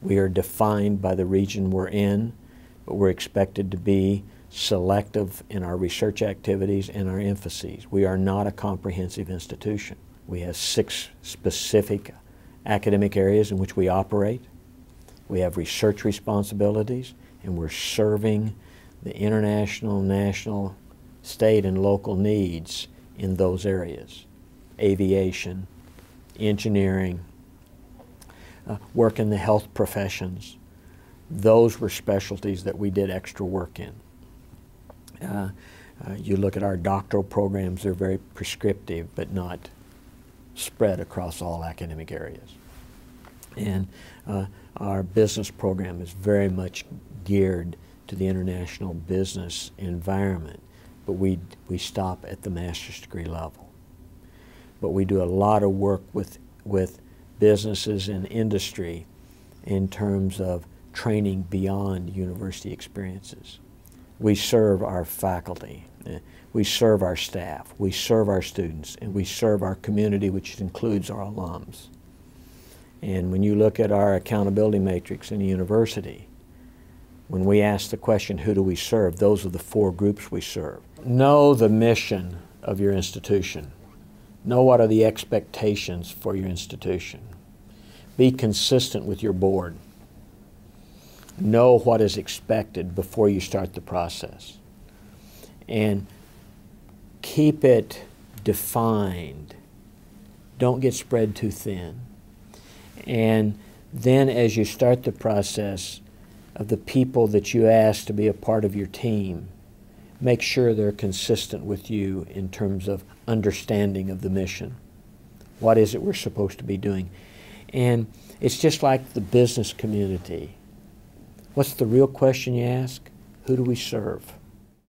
We are defined by the region we're in, but we're expected to be selective in our research activities and our emphases. We are not a comprehensive institution. We have six specific academic areas in which we operate. We have research responsibilities, and we're serving the international, national, state, and local needs in those areas aviation, engineering, uh, work in the health professions. Those were specialties that we did extra work in. Uh, uh, you look at our doctoral programs, they're very prescriptive but not spread across all academic areas. And uh, our business program is very much geared to the international business environment, but we, we stop at the master's degree level. But we do a lot of work with, with businesses and industry in terms of training beyond university experiences. We serve our faculty, uh, we serve our staff, we serve our students, and we serve our community, which includes our alums. And when you look at our accountability matrix in the university, when we ask the question, who do we serve, those are the four groups we serve. Know the mission of your institution. Know what are the expectations for your institution. Be consistent with your board. Know what is expected before you start the process. And keep it defined. Don't get spread too thin. And then as you start the process of the people that you ask to be a part of your team, make sure they're consistent with you in terms of understanding of the mission. What is it we're supposed to be doing? And it's just like the business community. What's the real question you ask? Who do we serve?